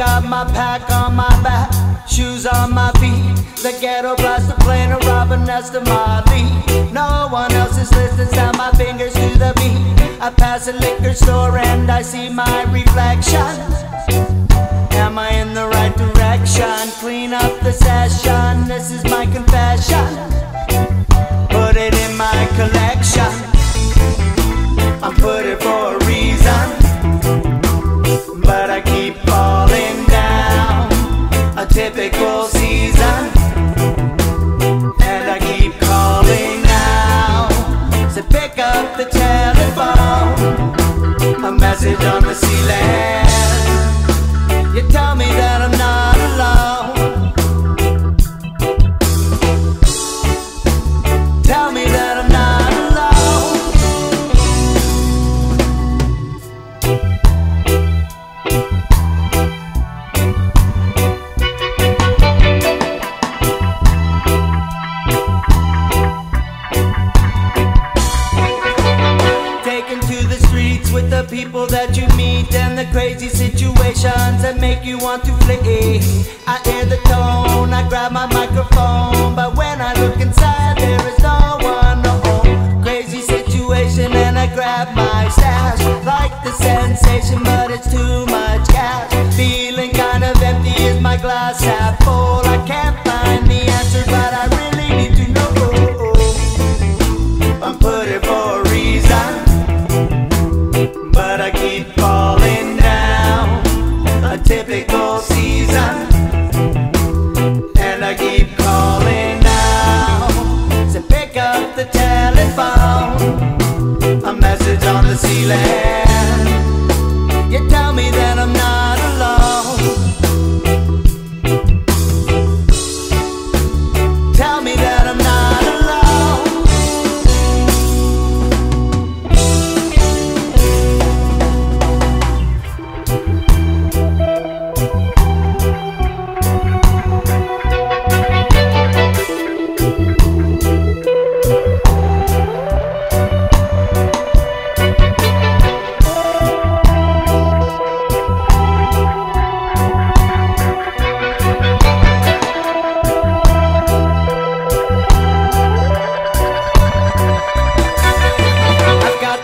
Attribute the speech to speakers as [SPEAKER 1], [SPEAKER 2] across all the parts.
[SPEAKER 1] my pack on my back, shoes on my feet. The ghetto blaster playing a Robert Nesta Marley. No one else is listening, sound my fingers to the beat. I pass a liquor store and I see my reflection. Am I in the right direction? Clean up the session, this is my confession. Put it in my collection. I put it for a reason. But I keep falling typical season. And I keep calling now. So pick up the telephone. A message on the ceiling. You tell me that I'm with the people that you meet and the crazy situations that make you want to flee. I hear the tone, I grab my microphone, but on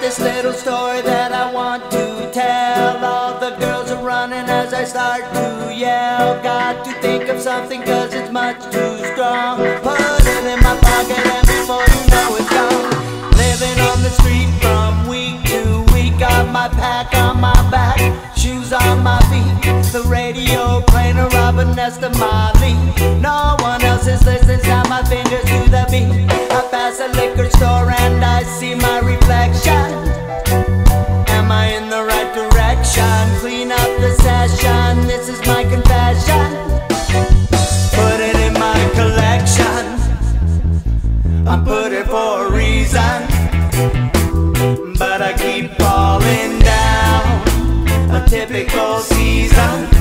[SPEAKER 1] this little story that I want to tell. All the girls are running as I start to yell. Got to think of something cause it's much too strong. Put it in my pocket and before you know it's gone. Living on the street from week to week. Got my pack on my back, shoes on my feet. The radio playing a Robert Nesta Marley. No typical season.